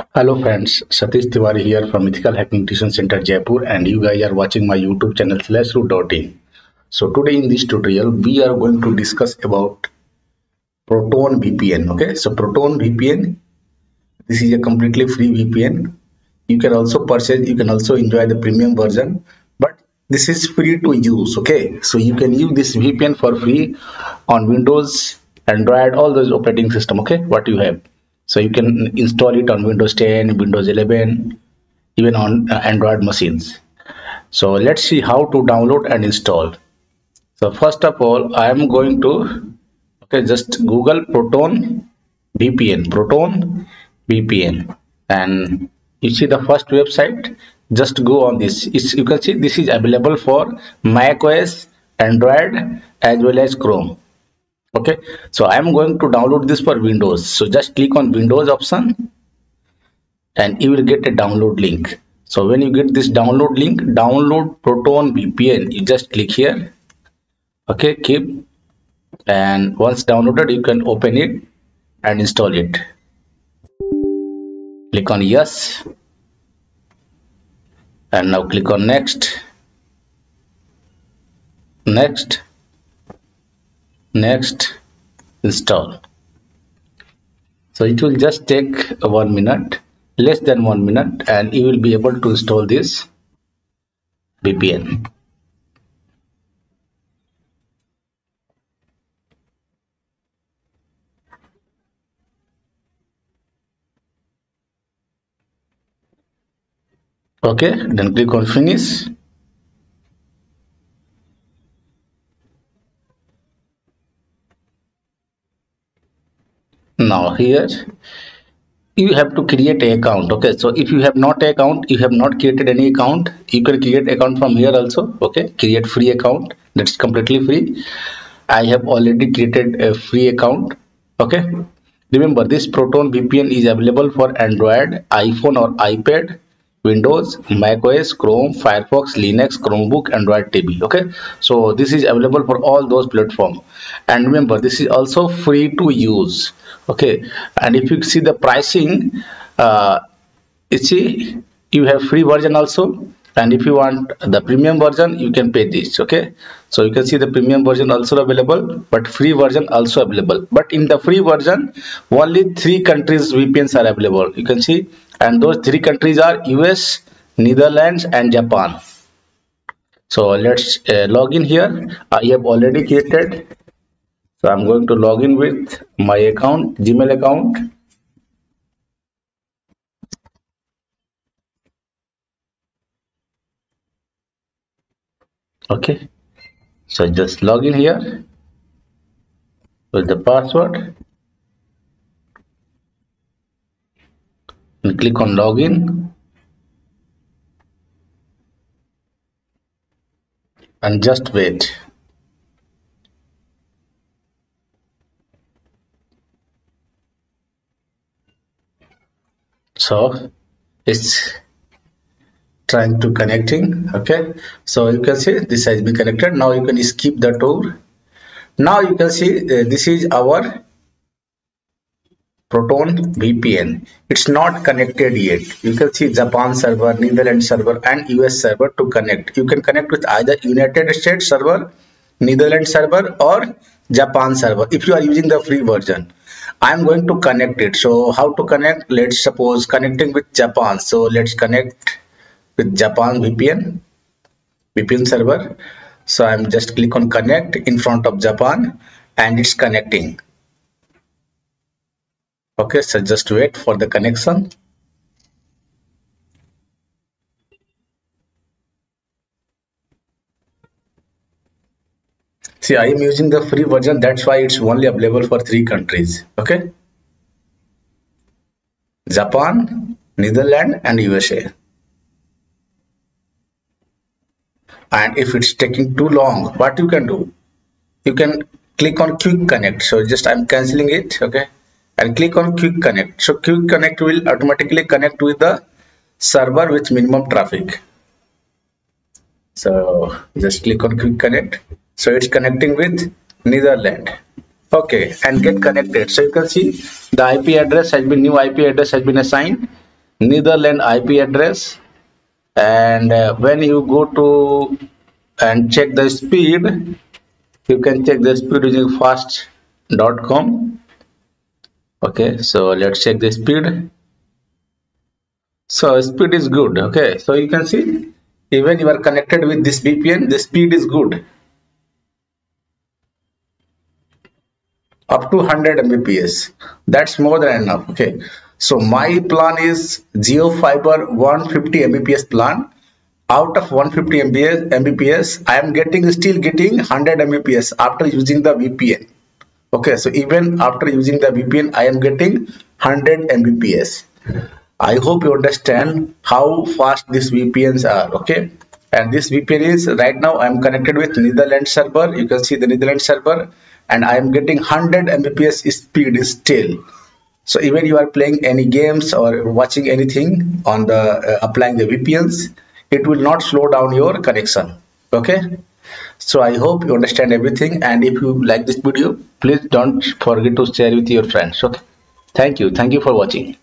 Hello friends, Satish Tiwary here from Ethical Hacking Tuition Center Jaipur and you guys are watching my YouTube channel slashroot.in. So today in this tutorial we are going to discuss about Proton VPN. Okay, so Proton VPN, this is a completely free VPN. You can also purchase, you can also enjoy the premium version, but this is free to use. Okay, so you can use this VPN for free on Windows, Android, all those operating system. Okay, what you have so you can install it on windows 10 windows 11 even on uh, android machines. So let's see how to download and install. So first of all i am going to okay just google proton vpn proton vpn and you see the first website? Just go on this. It's, you can see this is available for mac os android as well as chrome okay? So i am going to download this for windows. So just click on windows option and you will get a download link. So when you get this download link download proton vpn you just click here. Okay keep. And once downloaded you can open it and install it. Click on yes. And now click on next. Next next install. So it will just take one minute less than one minute and you will be able to install this VPN okay then click on finish now here you have to create a account okay? So if you have not account you have not created any account you can create account from here also okay? Create free account that's completely free. I have already created a free account okay? Remember this proton vpn is available for android iphone or ipad windows mac os chrome firefox linux chromebook android tv okay? So this is available for all those platform. And remember this is also free to use okay. And if you see the pricing uh, you see you have free version also. And if you want the premium version you can pay this. Okay. So you can see the premium version also available but free version also available. But in the free version only three countries vpns are available. You can see. And those three countries are us netherlands and japan. So let's uh, log in here. I have already created so i'm going to log in with my account gmail account. Okay. So just log in here with the password and click on login. And just wait so it's trying to connecting okay? So you can see this has been connected. Now you can skip the tour. Now you can see uh, this is our proton vpn it's not connected yet. You can see japan server netherlands server and us server to connect. You can connect with either united states server netherlands server or japan server if you are using the free version I'm going to connect it. So how to connect? Let's suppose connecting with Japan. So let's connect with Japan VPN, VPN server. So I'm just click on connect in front of Japan and it's connecting. Okay, so just wait for the connection. See i am using the free version. That's why it's only available for three countries. Okay? Japan netherlands and usa and if it's taking too long what you can do? You can click on quick connect. So just i'm canceling it okay? And click on quick connect. So quick connect will automatically connect with the server with minimum traffic. So just click on quick connect so it's connecting with Netherlands. Okay and get connected. So you can see the IP address has been new IP address has been assigned. Netherlands IP address. And uh, when you go to and check the speed you can check the speed using fast.com okay so let's check the speed. So speed is good. Okay so you can see even you are connected with this VPN the speed is good up to 100 Mbps. That's more than enough okay? So my plan is Jio Fiber 150 Mbps plan. Out of 150 Mbps, Mbps I am getting still getting 100 Mbps after using the VPN okay so even after using the VPN I am getting 100 Mbps. I hope you understand how fast these VPNs are okay and this VPN is right now I'm connected with Netherlands server. You can see the Netherlands server. And I am getting 100 Mbps speed still. So even you are playing any games or watching anything on the uh, applying the VPNs it will not slow down your connection. Okay? So i hope you understand everything. And if you like this video please don't forget to share with your friends. Okay? Thank you. Thank you for watching